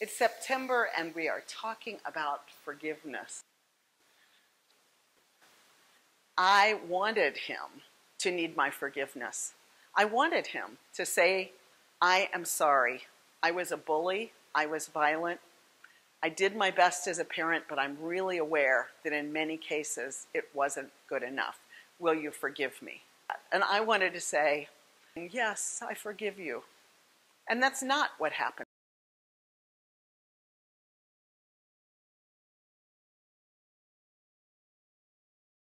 It's September and we are talking about forgiveness. I wanted him to need my forgiveness. I wanted him to say, I am sorry. I was a bully. I was violent. I did my best as a parent, but I'm really aware that in many cases it wasn't good enough. Will you forgive me? And I wanted to say, Yes, I forgive you. And that's not what happened.